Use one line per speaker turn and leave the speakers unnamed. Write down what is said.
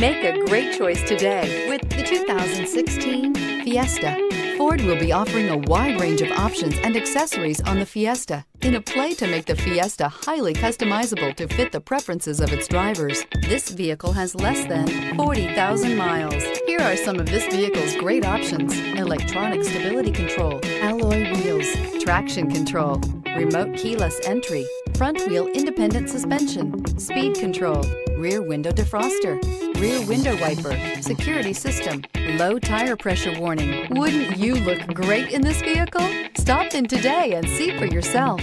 Make a great choice today with the 2016 Fiesta. Ford will be offering a wide range of options and accessories on the Fiesta in a play to make the Fiesta highly customizable to fit the preferences of its drivers. This vehicle has less than 40,000 miles. Here are some of this vehicle's great options. Electronic stability control, alloy wheels, traction control, remote keyless entry, front wheel independent suspension, speed control, rear window defroster, rear window wiper, security system, low tire pressure warning. Wouldn't you look great in this vehicle? Stop in today and see for yourself.